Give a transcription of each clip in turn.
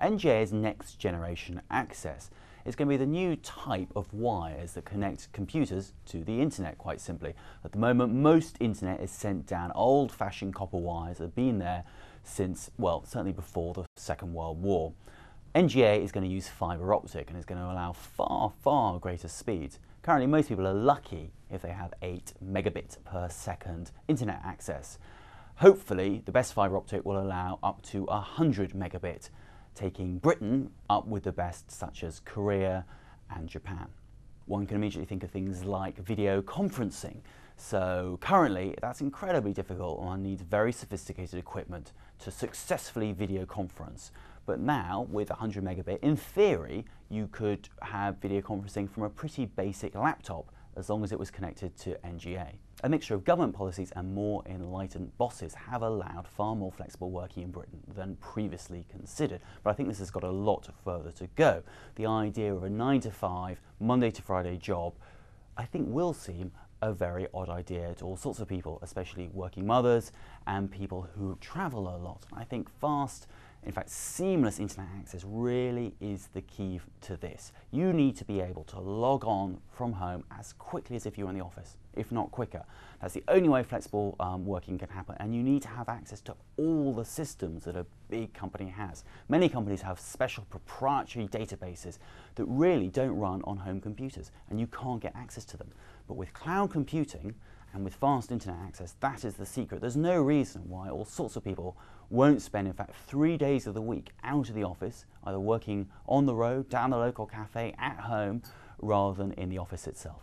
NGA is next generation access. It's going to be the new type of wires that connect computers to the internet, quite simply. At the moment, most internet is sent down old fashioned copper wires that have been there since, well, certainly before the Second World War. NGA is going to use fiber optic and is going to allow far, far greater speeds. Currently, most people are lucky if they have 8 megabit per second internet access. Hopefully, the best fibre optic will allow up to 100 megabit, taking Britain up with the best such as Korea and Japan. One can immediately think of things like video conferencing. So currently, that's incredibly difficult and one needs very sophisticated equipment to successfully video conference. But now, with 100 megabit, in theory, you could have video conferencing from a pretty basic laptop as long as it was connected to NGA. A mixture of government policies and more enlightened bosses have allowed far more flexible working in Britain than previously considered. But I think this has got a lot further to go. The idea of a 9 to 5, Monday to Friday job, I think will seem a very odd idea to all sorts of people, especially working mothers and people who travel a lot. I think fast in fact, seamless internet access really is the key to this. You need to be able to log on from home as quickly as if you were in the office, if not quicker. That's the only way flexible um, working can happen, and you need to have access to all the systems that a big company has. Many companies have special proprietary databases that really don't run on home computers, and you can't get access to them. But with cloud computing, and with fast internet access, that is the secret. There's no reason why all sorts of people won't spend, in fact, three days of the week out of the office, either working on the road, down the local cafe, at home, rather than in the office itself.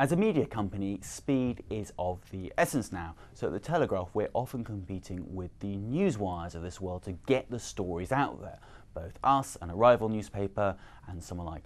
As a media company, speed is of the essence now. So at The Telegraph, we're often competing with the newswires of this world to get the stories out there. Both us and a rival newspaper and someone like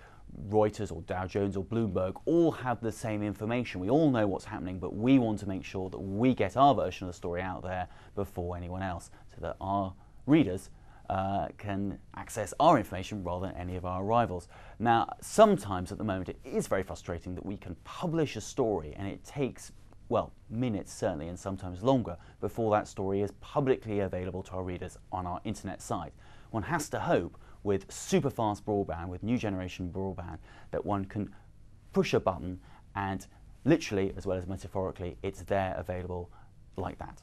Reuters or Dow Jones or Bloomberg all have the same information. We all know what's happening, but we want to make sure that we get our version of the story out there before anyone else so that our readers uh, can access our information rather than any of our rivals. Now, sometimes at the moment it is very frustrating that we can publish a story and it takes, well, minutes certainly and sometimes longer before that story is publicly available to our readers on our internet site. One has to hope with super fast broadband, with new generation broadband, that one can push a button and literally as well as metaphorically, it's there available like that.